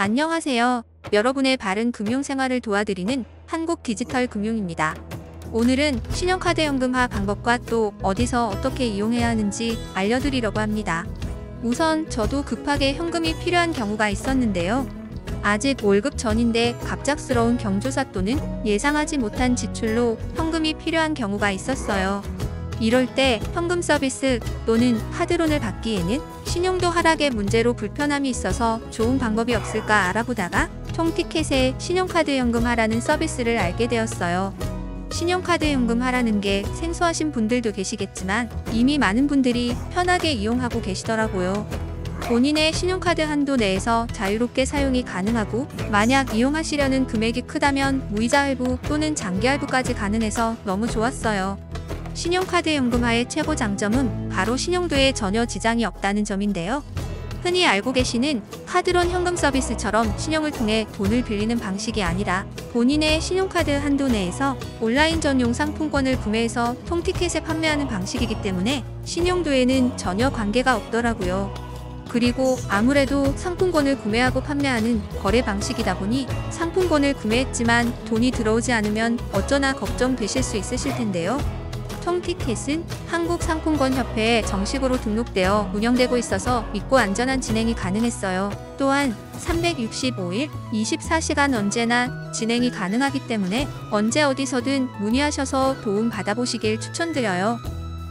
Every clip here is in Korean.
안녕하세요. 여러분의 바른 금융생활을 도와드리는 한국 디지털 금융입니다. 오늘은 신용카드 연금화 방법과 또 어디서 어떻게 이용해야 하는지 알려드리려고 합니다. 우선 저도 급하게 현금이 필요한 경우가 있었는데요. 아직 월급 전인데 갑작스러운 경조사 또는 예상하지 못한 지출로 현금이 필요한 경우가 있었어요. 이럴 때 현금 서비스 또는 카드론을 받기에는 신용도 하락의 문제로 불편함이 있어서 좋은 방법이 없을까 알아보다가 통티켓에 신용카드 연금하라는 서비스를 알게 되었어요. 신용카드 연금하라는 게 생소하신 분들도 계시겠지만 이미 많은 분들이 편하게 이용하고 계시더라고요. 본인의 신용카드 한도 내에서 자유롭게 사용이 가능하고 만약 이용하시려는 금액이 크다면 무이자 할부 또는 장기 할부까지 가능해서 너무 좋았어요. 신용카드 연금화의 최고 장점은 바로 신용도에 전혀 지장이 없다는 점인데요. 흔히 알고 계시는 카드론 현금 서비스처럼 신용을 통해 돈을 빌리는 방식이 아니라 본인의 신용카드 한도 내에서 온라인 전용 상품권을 구매해서 통티켓에 판매하는 방식이기 때문에 신용도에는 전혀 관계가 없더라고요. 그리고 아무래도 상품권을 구매하고 판매하는 거래 방식이다 보니 상품권을 구매했지만 돈이 들어오지 않으면 어쩌나 걱정되실 수 있으실 텐데요. 통티켓은 한국상품권협회에 정식으로 등록되어 운영되고 있어서 믿고 안전한 진행이 가능했어요. 또한 365일 24시간 언제나 진행이 가능하기 때문에 언제 어디서든 문의하셔서 도움 받아보시길 추천드려요.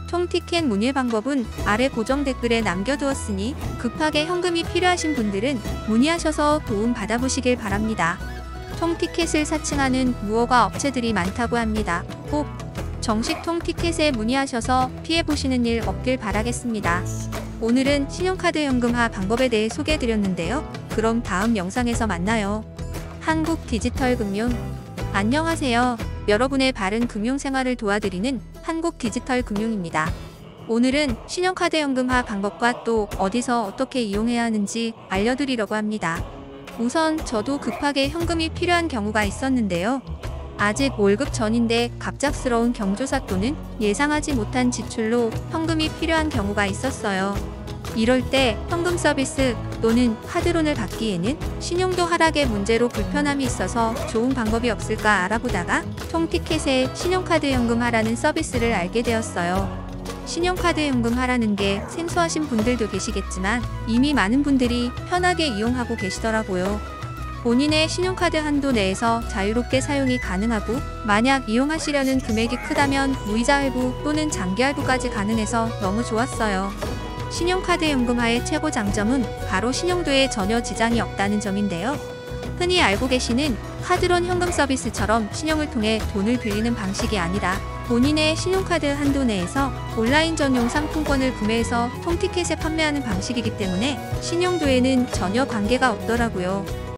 통티켓 문의 방법은 아래 고정 댓글에 남겨두었으니 급하게 현금이 필요하신 분들은 문의하셔서 도움 받아보시길 바랍니다. 통티켓을 사칭하는 무허가 업체들이 많다고 합니다. 꼭 정식 통 티켓에 문의하셔서 피해보시는 일 없길 바라겠습니다. 오늘은 신용카드 연금화 방법에 대해 소개해드렸는데요. 그럼 다음 영상에서 만나요. 한국 디지털 금융 안녕하세요. 여러분의 바른 금융생활을 도와드리는 한국 디지털 금융입니다. 오늘은 신용카드 연금화 방법과 또 어디서 어떻게 이용해야 하는지 알려드리려고 합니다. 우선 저도 급하게 현금이 필요한 경우가 있었는데요. 아직 월급 전인데 갑작스러운 경조사 또는 예상하지 못한 지출로 현금이 필요한 경우가 있었어요. 이럴 때 현금 서비스 또는 카드론을 받기에는 신용도 하락의 문제로 불편함이 있어서 좋은 방법이 없을까 알아보다가 통티켓에 신용카드 연금 하라는 서비스를 알게 되었어요. 신용카드 연금 하라는 게 생소하신 분들도 계시겠지만 이미 많은 분들이 편하게 이용하고 계시더라고요. 본인의 신용카드 한도 내에서 자유롭게 사용이 가능하고 만약 이용하시려는 금액이 크다면 무이자 할부 또는 장기 할부까지 가능해서 너무 좋았어요. 신용카드 연금화의 최고 장점은 바로 신용도에 전혀 지장이 없다는 점인데요. 흔히 알고 계시는 카드론 현금 서비스처럼 신용을 통해 돈을 빌리는 방식이 아니라 본인의 신용카드 한도 내에서 온라인 전용 상품권을 구매해서 통티켓에 판매하는 방식이기 때문에 신용도에는 전혀 관계가 없더라고요.